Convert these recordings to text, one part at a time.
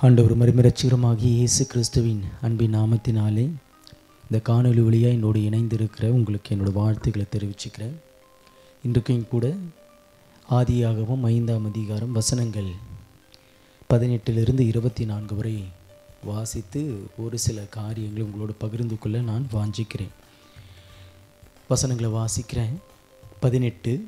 ஆண்டவர் மறுமரட்சிகரமாகிய இயேசு கிறிஸ்துவின் அன்பின் நாமத்தினாலே இந்த காணொலி வழியாக என்னோடு இணைந்திருக்கிற உங்களுக்கு என்னோட வாழ்த்துக்களை தெரிவிச்சுக்கிறேன். இன்றைக்கும் கூட ஆதியாகவும் ஐந்தாம் அதிகாரம் வசனங்கள் பதினெட்டிலிருந்து இருபத்தி நான்கு வரை வாசித்து ஒரு சில காரியங்களை உங்களோடு பகிர்ந்து கொள்ள நான் வாஞ்சிக்கிறேன். வசனங்களை வாசிக்கிறேன். பதினெட்டு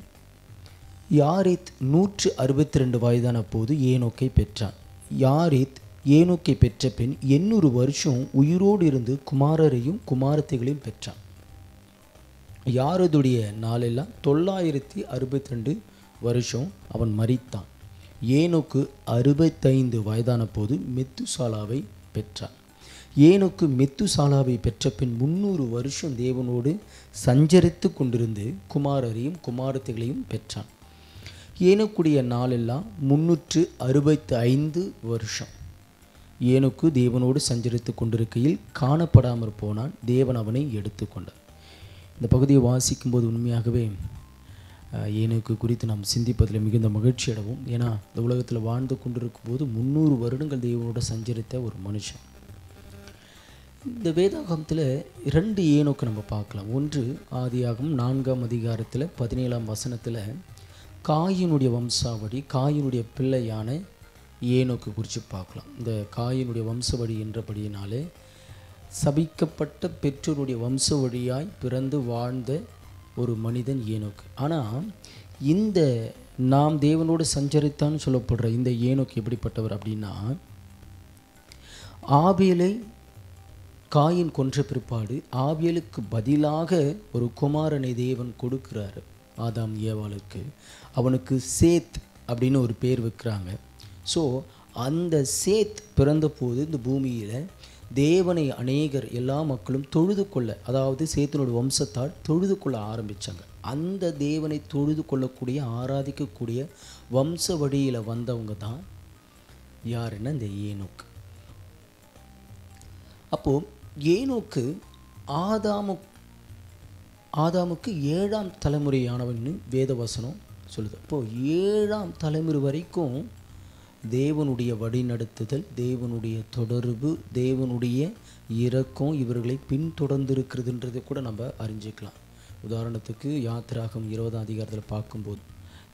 யாரித் நூற்று அறுபத்தி ரெண்டு வயதான போது ஏனோக்கை பெற்றான். யாரித் ஏனோக்கை பெற்ற பின் எண்ணூறு வருஷம் உயிரோடு இருந்து குமாரரையும் குமாரத்தைகளையும் பெற்றான் யாரதுடைய நாளெல்லாம் தொள்ளாயிரத்தி அறுபத்தி ரெண்டு வருஷம் அவன் மறித்தான் ஏனோக்கு அறுபத்தைந்து வயதான போது மெத்துசாலாவை பெற்றான் ஏனோக்கு மெத்துசாலாவை பெற்ற பின் முந்நூறு வருஷம் தேவனோடு சஞ்சரித்து கொண்டிருந்து குமாரரையும் குமாரத்தைகளையும் பெற்றான். ஏனோக்குடைய நாளெல்லாம் முன்னூற்று அறுபத்தி ஐந்து வருஷம். ஏனுக்கு தேவனோடு சஞ்சரித்து கொண்டிருக்கையில் காணப்படாமற் போனான். தேவன் அவனை எடுத்துக்கொண்டான் இந்த பகுதியை வாசிக்கும்போது உண்மையாகவே ஏனுக்கு குறித்து நாம் சிந்திப்பதில் மிகுந்த மகிழ்ச்சி அடைவோம். ஏன்னா இந்த உலகத்தில் வாழ்ந்து கொண்டிருக்கும் போது முந்நூறு வருடங்கள் தேவனோடு சஞ்சரித்த ஒரு மனுஷன். இந்த வேதாகமத்தில் ரெண்டு ஏனோக்கு நம்ம பார்க்கலாம். ஒன்று ஆதியாகம் நான்காம் அதிகாரத்தில் பதினேழாம் வசனத்தில் காயினுடைய வம்சாவடி காயினுடைய பிள்ளையான ஏனோக்கு குறித்து பார்க்கலாம். இந்த காயினுடைய வம்சவழி என்றபடியினாலே சபிக்கப்பட்ட பெற்றோருடைய வம்சவழியாய் பிறந்து வாழ்ந்த ஒரு மனிதன் ஏனோக்கு. ஆனால் இந்த நாம் தேவனோடு சஞ்சரித்தான்னு சொல்லப்படுற இந்த ஏனோக்கு எப்படிப்பட்டவர் அப்படின்னா ஆவியலை காயின் கொன்ற பிற்பாடு ஆவியலுக்கு பதிலாக ஒரு குமாரனை தேவன் கொடுக்கிறார் ஆதாம் ஏவாளுக்கு. அவனுக்கு சேத் அப்படின்னு ஒரு பேர் வைக்கிறாங்க. ஸோ அந்த சேத் பிறந்தபோது இந்த பூமியில் தேவனை அநேகர் எல்லா மக்களும் தொழுது கொள்ள அதாவது சேத்தினோட வம்சத்தால் தொழுது கொள்ள ஆரம்பித்தாங்க அந்த தேவனை தொழுது கொள்ளக்கூடிய ஆராதிக்கக்கூடிய வம்ச வழியில் வந்தவங்க தான் யாருன்னா இந்த ஏனோக்கு. அப்போது ஏனோக்கு ஆதாமு ஆதாமுக்கு ஏழாம் தலைமுறையானவன்னு வேதவசனம் சொல்லுது. அப்போது ஏழாம் தலைமுறை வரைக்கும் தேவனுடைய வழிநடத்துதல் தேவனுடைய தொடர்பு தேவனுடைய இறக்கம் இவர்களை பின்தொடர்ந்திருக்கிறதுன்றதை கூட நம்ம அறிஞ்சிக்கலாம். உதாரணத்துக்கு யாத்திராகம் இருபதாம் அதிகாரத்தில் பார்க்கும்போது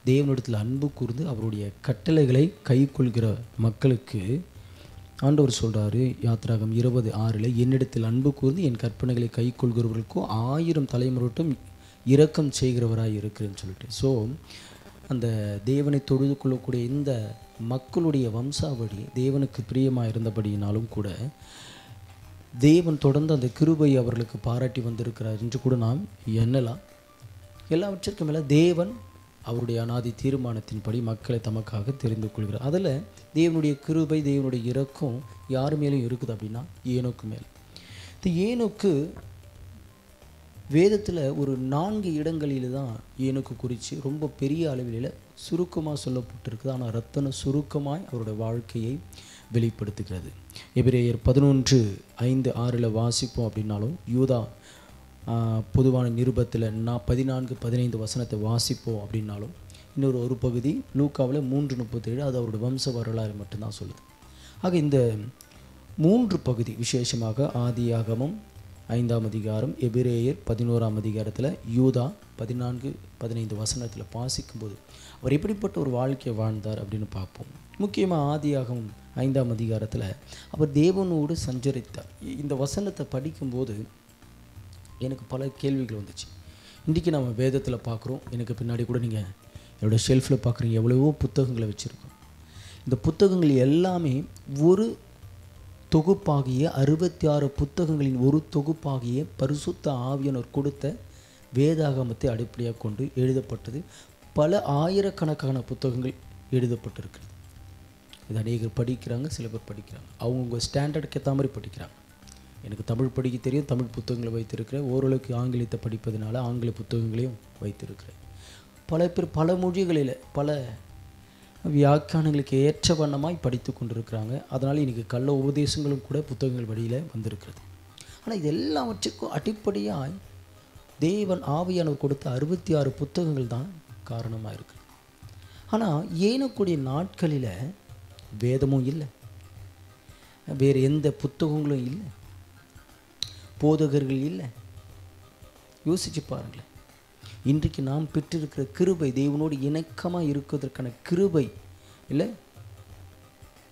தேவனிடத்தில் அன்பு கூர்ந்து அவருடைய கட்டளைகளை கைக்கொள்கிற மக்களுக்கு ஆண்டவர் சொல்கிறாரு யாத்ராகம் இருபது ஆறில் என்னிடத்தில் அன்பு கூர்ந்து என் கற்பனைகளை கைக்கொள்கிறவர்களுக்கும் ஆயிரம் தலைமுறைட்டும் இரக்கம் செய்கிறவராக இருக்கிறேன்னு சொல்லிட்டு. ஸோ அந்த தேவனை தொழுது கொள்ளக்கூடிய இந்த மக்களுடைய வம்சாவளி தேவனுக்கு பிரியமாக இருந்தபடியினாலும் கூட தேவன் தொடர்ந்து அந்த கிருபை அவர்களுக்கு பாராட்டி வந்திருக்கிறார் என்று கூட நாம் எண்ணலாம். எல்லாவற்றிற்கும் மேலே தேவன் அவருடைய அனாதி தீர்மானத்தின்படி மக்களை தமக்காக தெரிந்து கொள்கிறார். அதில் தேவனுடைய கிருபை தேவனுடைய இறக்கம் யார் மேலும் இருக்குது அப்படின்னா ஏனோக்கு மேல். இந்த ஏனோக்கு வேதத்தில் ஒரு நான்கு இடங்களில் தான் ஏனுக்கு குறித்து ரொம்ப பெரிய அளவில் சுருக்கமாக சொல்லப்பட்டிருக்குது. ஆனால் ரத்தன சுருக்கமாய் அவருடைய வாழ்க்கையை வெளிப்படுத்துகிறது. எபிரேயர் பதினொன்று ஐந்து ஆறில் வாசிப்போம் அப்படின்னாலும் யூதா பொதுவான நிருபத்தில் நான் பதினான்கு பதினைந்து வசனத்தை வாசிப்போம் அப்படின்னாலும் இன்னொரு ஒரு பகுதி லூக்காவில் மூன்று முப்பத்தேழு அது அவருடைய வம்ச வரலாறு மட்டும்தான் சொல்லுது. ஆக இந்த மூன்று பகுதி விசேஷமாக ஆதியாகமும் ஐந்தாம் அதிகாரம் எபிரேயர் பதினோராம் அதிகாரத்தில் யூதா பதினான்கு பதினைந்து வசனத்தில் வாசிக்கும்போது அவர் எப்படிப்பட்ட ஒரு வாழ்க்கையை வாழ்ந்தார் அப்படின்னு பார்ப்போம். முக்கியமாக ஆதியாகவும் ஐந்தாம் அதிகாரத்தில் அவர் தேவனோடு சஞ்சரித்தார். இந்த வசனத்தை படிக்கும்போது எனக்கு பல கேள்விகள் வந்துச்சு. இன்றைக்கி நம்ம வேதத்தில் பார்க்குறோம். எனக்கு பின்னாடி கூட நீங்கள் என்னோடய ஷெல்ஃபில் பார்க்குறீங்க. எவ்வளவோ புத்தகங்களை வச்சுருக்கோம். இந்த புத்தகங்கள் எல்லாமே ஒரு தொகுப்பாகிய அறுபத்தி ஆறு புத்தகங்களின் ஒரு தொகுப்பாகிய பரிசுத்த ஆவியனர் கொடுத்த வேதாகமத்தை அடிப்படையாக கொண்டு எழுதப்பட்டது. பல ஆயிரக்கணக்கான புத்தகங்கள் எழுதப்பட்டிருக்கிறது. இது அநேகர் படிக்கிறாங்க சில பேர் படிக்கிறாங்க. அவங்கவுங்க ஸ்டாண்டர்டுக்கு ஏற்ற மாதிரி படிக்கிறாங்க. எனக்கு தமிழ் படிக்க தெரியும் தமிழ் புத்தகங்களை வைத்திருக்கிறேன். ஓரளவுக்கு ஆங்கிலத்தை படிப்பதனால ஆங்கில புத்தகங்களையும் வைத்திருக்கிறேன். பல பேர் பல மொழிகளில் பல வியாக்கியானங்களுக்கு ஏற்ற வண்ணமாய் படித்து கொண்டிருக்கிறாங்க. அதனால் இன்றைக்கி கள்ள உபதேசங்களும் கூட புத்தகங்கள் வழியில் வந்திருக்கிறது. ஆனால் இது எல்லாவற்றுக்கும் அடிப்படையாய் தேவன் ஆவியானவர் கொடுத்த அறுபத்தி ஆறு புத்தகங்கள் தான் காரணமாக இருக்குது. ஆனால் ஏனக்கூடிய நாட்களில் வேதமும் இல்லை. வேறு எந்த புத்தகங்களும் இல்லை. போதகர்கள் இல்லை. யோசிச்சு பாருங்களேன். இன்றைக்கு நாம் பெற்றிருக்கிற கிருபை தேவனோடு இணக்கமாக இருக்கிறதற்கான கிருபை. இல்லை?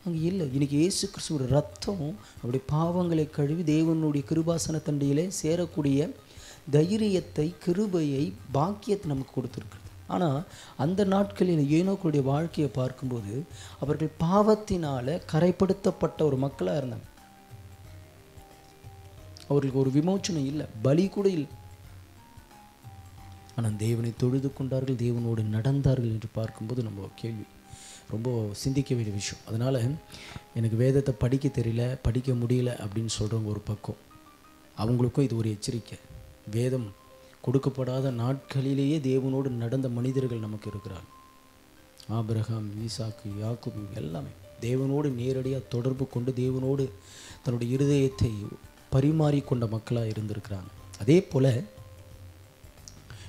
அங்கே இல்லை. இன்னைக்கு இயேசு கிறிஸ்துவோட ரத்தம் அவருடைய பாவங்களை கழுவி தேவனுடைய கிருபாசன தண்டையிலே சேரக்கூடிய தைரியத்தை கிருபையை பாக்கியத்தை நமக்கு கொடுத்துருக்குறது. ஆனால் அந்த நாட்களில் ஏனோக்களுடைய வாழ்க்கையை பார்க்கும்போது அவர்கள் பாவத்தினால் கரைப்படுத்தப்பட்ட ஒரு மக்களாக இருந்தாங்க. அவர்களுக்கு ஒரு விமோச்சனம் இல்லை பலி கூட இல்லை. ஆனால் தேவனை தொழுது கொண்டார்கள் தேவனோடு நடந்தார்கள் என்று பார்க்கும்போது நம்ம கேள்வி ரொம்ப சிந்திக்க வேண்டிய விஷயம். அதனால் எனக்கு வேதத்தை படிக்க தெரியல படிக்க முடியல அப்படின்னு சொல்கிறவங்க ஒரு பக்கம். அவங்களுக்கும் இது ஒரு எச்சரிக்கை. வேதம் கொடுக்கப்படாத நாட்களிலேயே தேவனோடு நடந்த மனிதர்கள் நமக்கு இருக்கிறார் ஆபிரகாம் ஈசாக்கு யாக்கூப் எல்லாமே தேவனோடு நேரடியாக தொடர்பு கொண்டு தேவனோடு தன்னுடைய இருதயத்தை பரிமாறிக்கொண்ட மக்களாக இருந்திருக்கிறாங்க. அதே போல்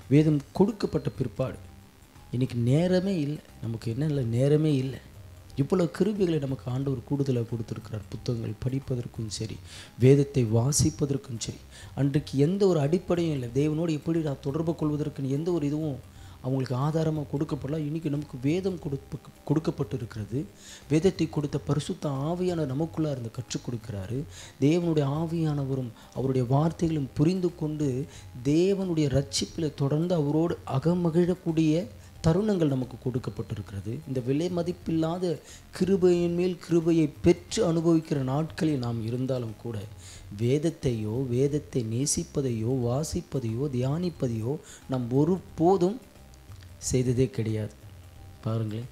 வேதம் கொடுக்கப்பட்ட பிற்பாடு. இன்றைக்கி நேரமே இல்லை. நமக்கு என்ன இல்லை? நேரமே இல்லை. இவ்வளோ கிருபிகளை நமக்கு ஆண்டவர் கூடுதலாக கொடுத்துருக்கிறார். புத்தகங்கள் படிப்பதற்கும் சரி வேதத்தை வாசிப்பதற்கும் சரி. அன்றைக்கு எந்த ஒரு அடிப்படையும் இல்லை. தேவனோடு எப்படி நான் தொடர்பு கொள்வதற்குன்னு எந்த ஒரு இதுவும் அவங்களுக்கு ஆதாரமாக கொடுக்கப்படலாம். இன்றைக்கி நமக்கு வேதம் கொடுப்ப கொடுக்கப்பட்டு இருக்கிறது வேதத்தை கொடுத்த பரிசுத்த ஆவியான நமக்குள்ளே இருந்து கற்றுக் கொடுக்கிறாரு. தேவனுடைய ஆவியானவரும் அவருடைய வார்த்தைகளும் புரிந்து கொண்டு தேவனுடைய ரட்சிப்பில் தொடர்ந்து அவரோடு அகமகிழக்கூடிய தருணங்கள் நமக்கு கொடுக்கப்பட்டிருக்கிறது. இந்த விலை மதிப்பில்லாத கிருபையின் மேல் கிருபையை பெற்று அனுபவிக்கிற நாட்களில் நாம் இருந்தாலும் கூட வேதத்தையோ வேதத்தை நேசிப்பதையோ வாசிப்பதையோ தியானிப்பதையோ நாம் ஒருபோதும் செய்ததே கிடையாது. பாருங்களேன்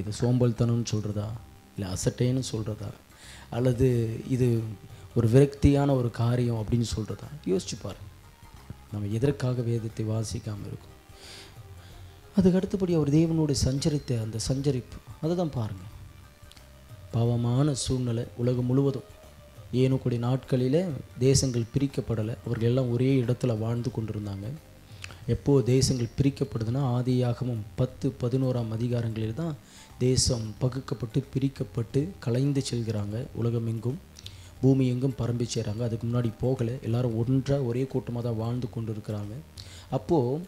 இது சோம்பல்தனம்னு சொல்கிறதா இல்லை அசட்டைன்னு சொல்கிறதா அல்லது இது ஒரு விரக்தியான ஒரு காரியம் அப்படின்னு சொல்கிறதா யோசிச்சு பாருங்க. நம்ம எதற்காக வேதத்தை வாசிக்காமல் இருக்கும்? அதுக்கு அடுத்தபடி அவர் தேவனோடு சஞ்சரித்த அந்த சஞ்சரிப்பு. அதை தான் பாருங்கள் பாவமான சூழ்நிலை உலகம் முழுவதும். ஏனுக்குடைய நாட்களில் தேசங்கள் பிரிக்கப்படலை. அவர்கள் எல்லாம் ஒரே இடத்துல வாழ்ந்து கொண்டிருந்தாங்க. எப்போது தேசங்கள் பிரிக்கப்படுதுன்னா ஆதியாகமும் பத்து பதினோராம் அதிகாரங்களில் தான் தேசம் பகுக்கப்பட்டு பிரிக்கப்பட்டு கலைந்து செல்கிறாங்க உலகம் எங்கும் பூமி எங்கும் பரம்பி செய்கிறாங்க அதுக்கு முன்னாடி போகலை. எல்லாரும் ஒன்றாக ஒரே கூட்டமாக தான் வாழ்ந்து கொண்டு இருக்கிறாங்க அப்போது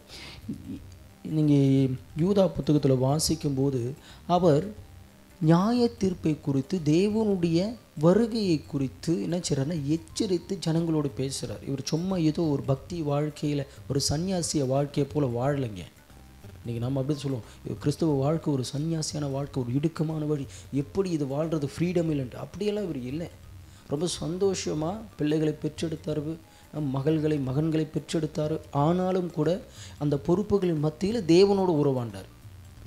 நீங்கள் யூதா புத்தகத்தில் வாசிக்கும்போது அவர் நியாய தீர்ப்பை குறித்து தேவனுடைய வருகையை குறித்து என்ன செய்கிறாருன்னா எச்சரித்து ஜனங்களோடு பேசுகிறார் இவர் சும்மா ஏதோ ஒரு பக்தி வாழ்க்கையில் ஒரு சன்னியாசிய வாழ்க்கையை போல் வாழலைங்க. இன்றைக்கி நம்ம அப்படி சொல்லுவோம். கிறிஸ்தவ வாழ்க்கை ஒரு சன்னியாசியான வாழ்க்கை ஒரு இடுக்கமான வழி. எப்படி இது வாழ்கிறது ஃப்ரீடம் இல்லைன்ட்டு அப்படியெல்லாம் இவர் இல்லை. ரொம்ப சந்தோஷமாக பிள்ளைகளை பெற்றெடுத்தார் மகள்களை மகன்களை பெற்றெடுத்தார். ஆனாலும் கூட அந்த பொறுப்புகளின் மத்தியில் தேவனோடு உறவாண்டார்.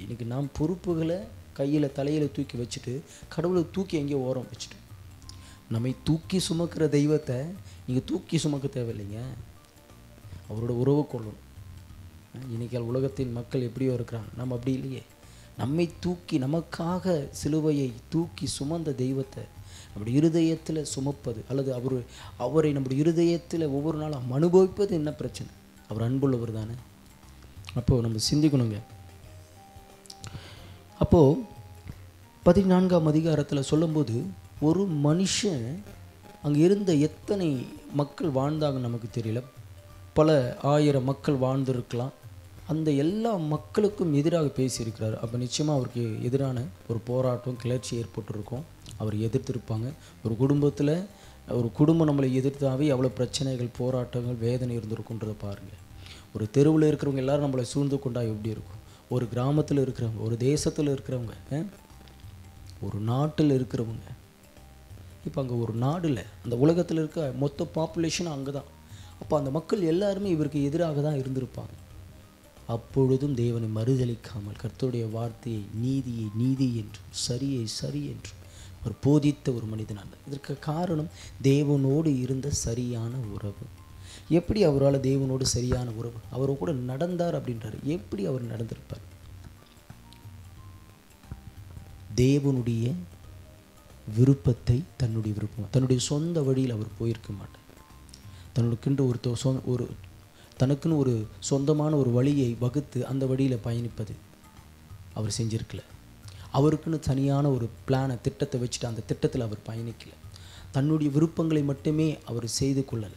இன்றைக்கி நாம் பொறுப்புகளை கையில் தலையில் தூக்கி வச்சுட்டு கடவுளை தூக்கி எங்கேயோ ஓரம் வச்சுட்டு நம்மை தூக்கி சுமக்கிற தெய்வத்தை நீங்கள் தூக்கி சுமக்க தேவையில்லைங்க. அவரோட உறவு கொள்ளணும். இன்றைக்கி உலகத்தின் மக்கள் எப்படியோ இருக்கிறாங்க. நம்ம அப்படி இல்லையே. நம்மை தூக்கி நமக்காக சிலுவையை தூக்கி சுமந்த தெய்வத்தை நம்முடைய இருதயத்தில் சுமப்பது அல்லது அவர் அவரை நம்முடைய இருதயத்தில் ஒவ்வொரு நாளும் அனுபவிப்பது என்ன பிரச்சனை? அவர் அன்புள்ளவர் தானே. அப்போது நம்ம சிந்திக்கணுங்க. அப்போது பதினான்காம் அதிகாரத்தில் சொல்லும்போது ஒரு மனுஷன் அங்கே இருந்த எத்தனை மக்கள் வாழ்ந்தாங்க நமக்கு தெரியல. பல ஆயிரம் மக்கள் வாழ்ந்திருக்கலாம். அந்த எல்லா மக்களுக்கும் எதிராக பேசியிருக்கிறார். அப்போ நிச்சயமாக அவருக்கு எதிரான ஒரு போராட்டம் கிளர்ச்சி ஏற்பட்டிருக்கும். அவர் எதிர்த்திருப்பாங்க. ஒரு குடும்பத்தில் ஒரு குடும்பம் நம்மளை எதிர்த்தாவே எவ்வளோ பிரச்சனைகள் போராட்டங்கள் வேதனை இருந்திருக்குன்றதை பாருங்கள் ஒரு தெருவில் இருக்கிறவங்க எல்லாரும் நம்மளை சூழ்ந்து கொண்டா எப்படி இருக்கும்? ஒரு கிராமத்தில் இருக்கிறவங்க ஒரு தேசத்தில் இருக்கிறவங்க ஒரு நாட்டில் இருக்கிறவங்க இப்போ அங்கே ஒரு நாடில் அந்த உலகத்தில் இருக்க மொத்த பாப்புலேஷனும் அங்கே தான். அப்போ அந்த மக்கள் எல்லாருமே இவருக்கு எதிராக தான் இருந்திருப்பாங்க. அப்பொழுதும் தேவனை மறுதளிக்காமல் கர்த்தருடைய வார்த்தையை நீதியை நீதி என்றும் சரியை சரி என்றும் அவர் போதித்த ஒரு மனிதனாக இதற்கு காரணம் தேவனோடு இருந்த சரியான உறவு. எப்படி அவரால் தேவனோடு சரியான உறவு? அவர் கூட நடந்தார் அப்படின்றாரு. எப்படி அவர் நடந்திருப்பார்? தேவனுடைய விருப்பத்தை தன்னுடைய விருப்பம் தன்னுடைய சொந்த வழியில் அவர் போயிருக்க மாட்டார். தன்னுக்கென்று ஒரு சொ- ஒரு தனக்குன்னு ஒரு சொந்தமான ஒரு வழியை வகுத்து அந்த வழியில் பயணிப்பது அவர் செஞ்சிருக்கல. அவருக்குன்னு தனியான ஒரு பிளானை திட்டத்தை வச்சுட்டு அந்த திட்டத்தில் அவர் பயணிக்கல. தன்னுடைய விருப்பங்களை மட்டுமே அவர் செய்து கொள்ளலை.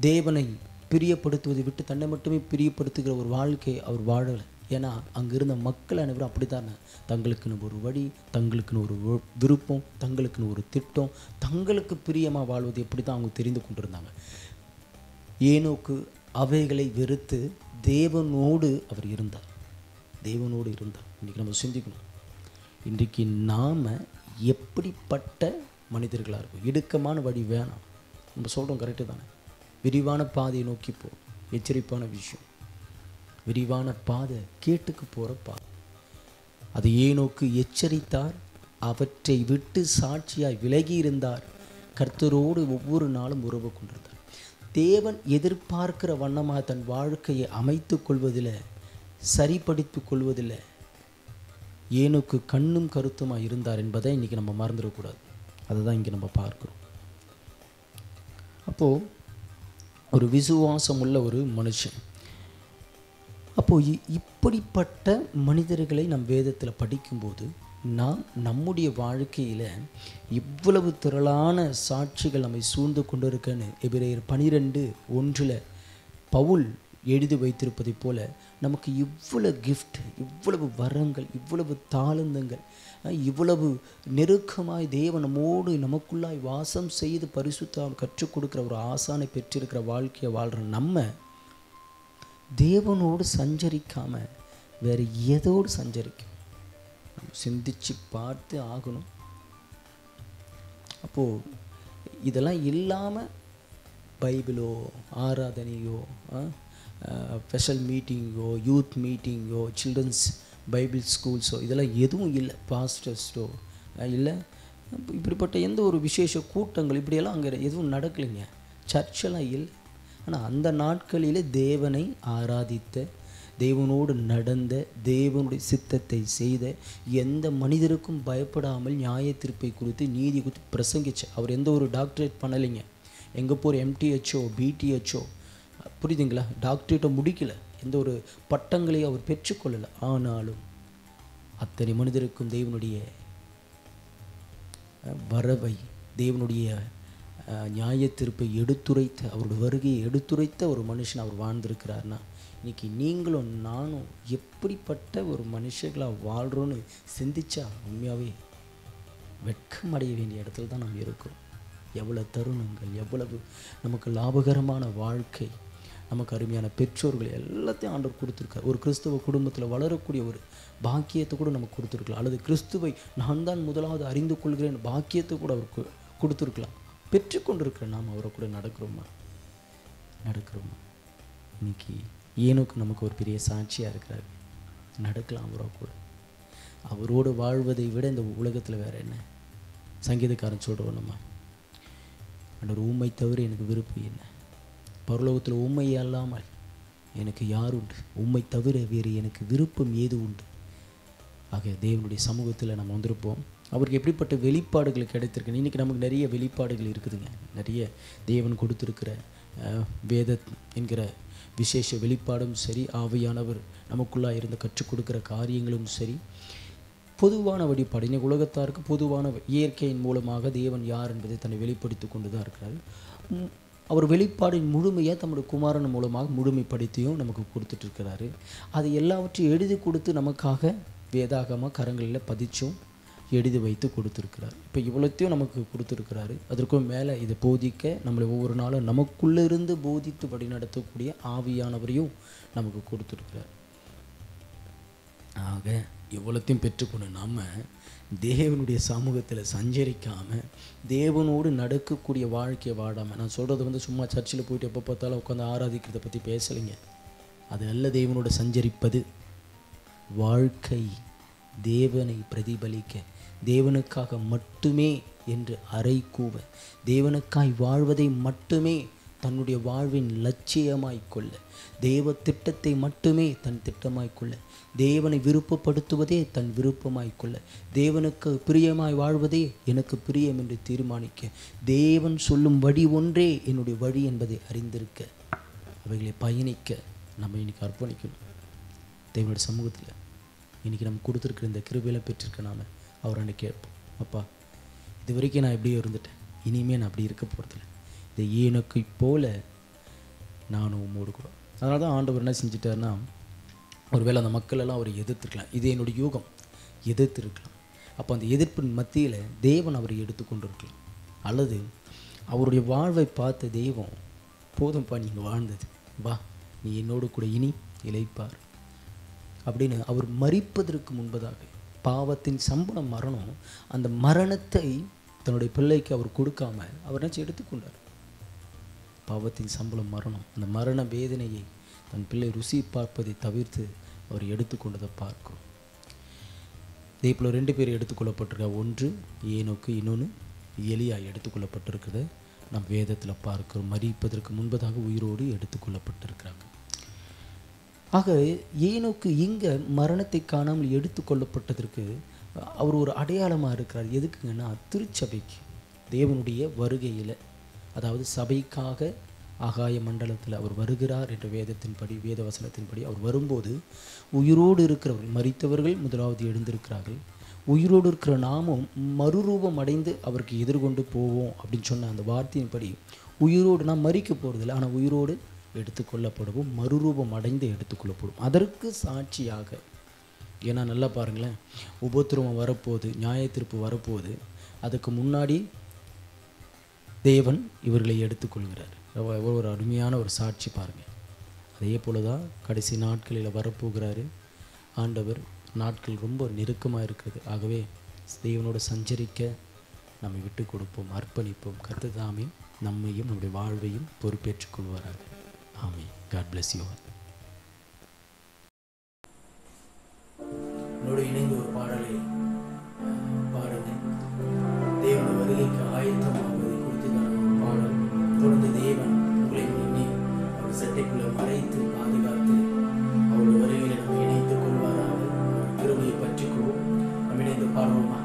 தேவனை பிரியப்படுத்துவதை விட்டு தன்னை மட்டுமே பிரியப்படுத்துகிற ஒரு வாழ்க்கை அவர் வாழலை. ஏன்னா அங்கே இருந்த மக்கள் அனைவரும் அப்படித்தானே? தங்களுக்குன்னு ஒரு வழி தங்களுக்குன்னு ஒரு விருப்பம் தங்களுக்குன்னு ஒரு திட்டம் தங்களுக்கு பிரியமாக வாழ்வது எப்படி தான் அவங்க தெரிந்து கொண்டிருந்தாங்க. ஏனோக்கு அவைகளை வெறுத்து தேவனோடு அவர் இருந்தார். தேவனோடு இருந்தார். இன்றைக்கி நம்ம சிந்திக்கணும். இன்றைக்கு நாம் எப்படிப்பட்ட மனிதர்களாக இருக்கும்? இடுக்கமான வழி வேணாம். நம்ம சொல்கிறோம் கரெக்டு தானே? விரிவான பாதையை நோக்கி போ. எச்சரிப்பான விஷயம். விரிவான பாதை கேட்டுக்கு போகிற பாதை. அது ஏனோக்கு எச்சரித்தார்? அவற்றை விட்டு சாட்சியாய் விலகி இருந்தார். கர்த்தரோடு ஒவ்வொரு நாளும் உறவு கொண்டிருந்தார். தேவன் எதிர்பார்க்கிற வண்ணமாக தன் வாழ்க்கையை அமைத்து கொள்வதில் சரிப்படுத்திக் கொள்வதில் ஏனுக்கு கண்ணும் கருத்துமாக இருந்தார் என்பதை இன்றைக்கி நம்ம மறந்துடக்கூடாது. அதை தான் இங்கே நம்ம பார்க்குறோம். அப்போது ஒரு விசுவாசம் உள்ள ஒரு மனுஷன் அப்போது இப்படிப்பட்ட மனிதர்களை நம் வேதத்தில் படிக்கும்போது நாம் நம்முடைய வாழ்க்கையில் இவ்வளவு திரளான சாட்சிகள் நம்மை சூழ்ந்து கொண்டிருக்கன்னு எபிரேயர் பனிரெண்டு ஒன்றில் பவுல் எழுதி வைத்திருப்பதைப் போல நமக்கு இவ்வளவு கிஃப்ட் இவ்வளவு வரங்கள் இவ்வளவு தாளந்தங்கள் இவ்வளவு நெருக்கமாய் தேவன் நம்மோடு நமக்குள்ளாய் வாசம் செய்து பரிசுத்தால் கற்றுக் கொடுக்குற ஒரு ஆசானை பெற்றிருக்கிற வாழ்க்கையை வாழ்கிற நம்ம தேவனோடு சஞ்சரிக்காமல் வேறு எதோடு சஞ்சரிக்கும்? நம்ம சிந்திச்சு பார்த்து ஆகணும். அப்போது இதெல்லாம் இல்லாமல் பைபிளோ ஆராதனையோ ஸ்பெஷல் மீட்டிங்கோ யூத் மீட்டிங்கோ சில்ட்ரன்ஸ் பைபிள் ஸ்கூல்ஸோ இதெல்லாம் எதுவும் இல்லை. பாஸ்டர்ஸோ இல்லை. இப்படிப்பட்ட எந்த ஒரு விசேஷ கூட்டங்கள் இப்படியெல்லாம் அங்கே எதுவும் நடக்கலைங்க. சர்ச்செல்லாம் இல்லை. ஆனால் அந்த நாட்களிலே தேவனை ஆராதித்த தேவனோடு நடந்த தேவனுடைய சித்தத்தை செய்த எந்த மனிதருக்கும் பயப்படாமல் நியாய தீர்ப்பை குறித்து நீதி குறித்து பிரசங்கிச்சு அவர் எந்த ஒரு டாக்டரேட் பண்ணலைங்க. எங்கே போகிற எம்டிஹெச்ஓ பிடிஹெச்ஓ புரியுதுங்களா? டாக்டரேட்டை முடிக்கல. எந்த ஒரு பட்டங்களையும் அவர் பெற்றுக்கொள்ளலை. ஆனாலும் அத்தனை மனிதருக்கும் தேவனுடைய வரவை தேவனுடைய நியாய தீர்ப்பை எடுத்துரைத்த அவருடைய வருகையை எடுத்துரைத்த ஒரு மனுஷன் அவர் வாழ்ந்திருக்கிறார்னா இன்றைக்கி நீங்களும் நானும் எப்படிப்பட்ட ஒரு மனுஷர்களாக வாழ்கிறோன்னு சிந்திச்சா உண்மையாகவே வெட்கம் அடைய வேண்டிய இடத்துல தான் நம்ம இருக்கோம் எவ்வளோ தருணங்கள் எவ்வளவு நமக்கு லாபகரமான வாழ்க்கை நமக்கு அருமையான பெற்றோர்கள் எல்லாத்தையும் ஆண்டவர் கொடுத்துருக்கார். ஒரு கிறிஸ்துவ குடும்பத்தில் வளரக்கூடிய ஒரு பாக்கியத்தை கூட நமக்கு கொடுத்துருக்கலாம். அல்லது கிறிஸ்துவை நான் தான் முதலாவது அறிந்து கொள்கிறேன் பாக்கியத்தை கூட அவர் கொடுத்துருக்கலாம். கொடுத்துருக்கலாம் பெற்றுக்கொண்டிருக்கிற நாம் அவரை கூட நடக்கிறோமா? நடக்கிறோமா? இன்னைக்கு ஏனுக்கு நமக்கு ஒரு பெரிய சாட்சியாக இருக்கிறார். நடக்கலாம் அவரோட கூட. அவரோடு வாழ்வதை விட இந்த உலகத்தில் வேறு என்ன? சங்கீதக்காரன் சொல்கிறோம் நம்ம. உண்மை தவிர எனக்கு விருப்பம் என்ன? பரலோகத்தில் உண்மை அல்லாமல் எனக்கு யார் உண்டு? உண்மை தவிர வேறு எனக்கு விருப்பம் ஏது உண்டு? ஆக தேவனுடைய சமூகத்தில் நம்ம வந்திருப்போம். அவருக்கு எப்படிப்பட்ட வெளிப்பாடுகள் கிடைத்திருக்கு? இன்றைக்கி நமக்கு நிறைய வெளிப்பாடுகள் இருக்குதுங்க. நிறைய தேவன் கொடுத்துருக்கிற வேத என்கிற விசேஷ வெளிப்பாடும் சரி ஆவியானவர் நமக்குள்ளாக இருந்து கற்றுக் கொடுக்குற காரியங்களும் சரி பொதுவான வழிபாடு. இன்னைக்கு உலகத்தாருக்கு பொதுவான இயற்கையின் மூலமாக தேவன் யார் என்பதை தன்னை வெளிப்படுத்தி கொண்டு தான் இருக்கிறார் அவர் வெளிப்பாடின் முழுமையை தம்முடைய குமாரன் மூலமாக முழுமைப்படுத்தியும் நமக்கு கொடுத்துட்ருக்கிறாரு அது எல்லாவற்றையும் எழுதி கொடுத்து நமக்காக வேதாகமாக கரங்களில் பதிச்சும் எழுதி வைத்து கொடுத்துருக்கிறார். இப்போ இவ்வளோத்தையும் நமக்கு கொடுத்துருக்கிறாரு. அதற்கும் மேலே இதை போதிக்க நம்மளை ஒவ்வொரு நாளும் நமக்குள்ளேருந்து போதித்து வழிநடத்தக்கூடிய ஆவியானவரையும் நமக்கு கொடுத்துருக்கிறார். ஆக எவ்வளோத்தையும் பெற்றுக்கொண்டு நாம் தேவனுடைய சமூகத்தில் சஞ்சரிக்காமல் தேவனோடு நடக்கக்கூடிய வாழ்க்கையை வாடாமல் நான் சொல்கிறது வந்து சும்மா சர்ச்சில் போயிட்டு எப்போ பார்த்தாலும் உட்காந்து ஆராதிக்கிறதை பற்றி பேசலைங்க. அது அல்ல தேவனோட சஞ்சரிப்பது வாழ்க்கை தேவனை பிரதிபலிக்க தேவனுக்காக மட்டுமே என்று அறை கூவ. தேவனுக்காய் வாழ்வதை மட்டுமே தன்னுடைய வாழ்வின் லட்சியமாய் கொள்ள. தேவ திட்டத்தை மட்டுமே தன் திட்டமாய் கொள்ள. தேவனை விருப்பப்படுத்துவதே தன் விருப்பமாய் கொள்ள. தேவனுக்கு பிரியமாய் வாழ்வதே எனக்கு பிரியம் என்று தீர்மானிக்க. தேவன் சொல்லும் வழி ஒன்றே என்னுடைய வழி என்பதை அறிந்திருக்க. அவைகளை பயணிக்க நம்ம இன்னைக்கு அர்ப்பணிக்கணும். தேவனுடைய சமூகத்தில் இன்றைக்கி நம்ம கொடுத்துருக்கிற இந்த கிருபையில் பெற்றிருக்க நாம் அவர் கேட்போம். அப்பா இது வரைக்கும் நான் எப்படியோ இருந்துட்டேன். இனிமேல் நான் அப்படி இருக்க போகிறதில்ல இந்த ஈனக்கை போல நானும் உம்மோடு கூட அதனால தான் ஆண்டவர் என்ன செஞ்சிட்டாருன்னா ஒருவேளை அந்த மக்களெல்லாம் அவர் அவரை எதிர்த்துருக்கலாம். இது என்னுடைய யூகம். எதிர்த்துருக்கலாம். அப்போ அந்த எதிர்ப்பின் மத்தியில் தேவன் அவரை எடுத்துக்கொண்டு இருக்கலாம் அல்லது அவருடைய வாழ்வை பார்த்த தெய்வம் போதும்ப்பா நீங்கள் வாழ்ந்தது. வா நீ என்னோடு கூட இனி இழைப்பார் அப்படின்னு அவர் மறிப்பதற்கு முன்பதாக பாவத்தின் சம்பளம் மரணம் அந்த மரணத்தை தன்னுடைய பிள்ளைக்கு அவர் கொடுக்காம அவர் நினச்சி எடுத்துக்கொண்டார். பாவத்தின் சம்பளம் மரணம் அந்த மரண வேதனையை தன் பிள்ளை ருசி பார்ப்பதை தவிர்த்து அவர் எடுத்துக்கொண்டதை பார்க்கிறோம் இதே போல் ரெண்டு பேர் எடுத்துக்கொள்ளப்பட்டிருக்கா ஒன்று ஏனோக்கு இன்னொன்று எலியா எடுத்துக்கொள்ளப்பட்டிருக்கிறத. நம் வேதத்தில் பார்க்கிறோம் மறிப்பதற்கு முன்பதாக உயிரோடு எடுத்துக்கொள்ளப்பட்டிருக்கிறாங்க ஆக ஏனோக்கு இங்கே மரணத்தை காணாமல் எடுத்துக்கொள்ளப்பட்டதற்கு அவர் ஒரு அடையாளமாக இருக்கிறார். எதுக்குங்கன்னா திருச்சபைக்கு தேவனுடைய வருகையில் அதாவது சபைக்காக ஆகாய மண்டலத்தில் அவர் வருகிறார் என்ற வேதத்தின்படி வேத வசனத்தின்படி அவர் வரும்போது உயிரோடு இருக்கிறவர்கள் மறித்தவர்கள் முதலாவது எழுந்திருக்கிறார்கள். உயிரோடு இருக்கிற நாமும் மறுரூபம் அடைந்து அவருக்கு எதிர்கொண்டு போவோம் அப்படின்னு சொன்ன அந்த வார்த்தையின்படி உயிரோடு நான் மறிக்க போகிறதில்ல ஆனால் உயிரோடு எடுத்துக்கொள்ளப்படவும் மறுரூபம் அடைந்து எடுத்துக்கொள்ளப்படும். அதற்கு சாட்சியாக ஏன்னா நல்லா பாருங்களேன் உபத்திரவம் வரப்போகுது நியாயத்தீர்ப்பு வரப்போகுது அதுக்கு முன்னாடி தேவன் இவர்களை எடுத்துக்கொள்கிறார். எவ்வளோ ஒரு அருமையான ஒரு சாட்சி பாருங்கள் அதே போல தான் கடைசி நாட்களில் வரப்போகிறாரு ஆண்டவர் நாட்கள் ரொம்ப நெருக்கமாக இருக்கிறது. ஆகவே தேவனோடு சஞ்சரிக்க நம்மை விட்டு கொடுப்போம் அர்ப்பணிப்போம். கத்து தாமே நம்மையும் நம்முடைய வாழ்வையும் பொறுப்பேற்றுக் கொள்வாராக. ஆமே காட் பிளஸ் யூ என்னோடு இணைந்து ஒரு பாடலை பாடுங்கள். தேவன வருகைக்கு ஆயத்தமாகுவதை குறித்து தான் பாடல் தொடர்ந்து தேவன் உங்களை எண்ணி அவர் சட்டைக்குள்ள மறைத்து பாதுகாத்து அவருடைய வருகையில் நம்ம இணைத்துக் கொள்வாராக. அவர் கிருபையை பற்றிக்கொள்வோம். நம்ம இணைந்து பாடுவோமா?